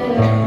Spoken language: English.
forever.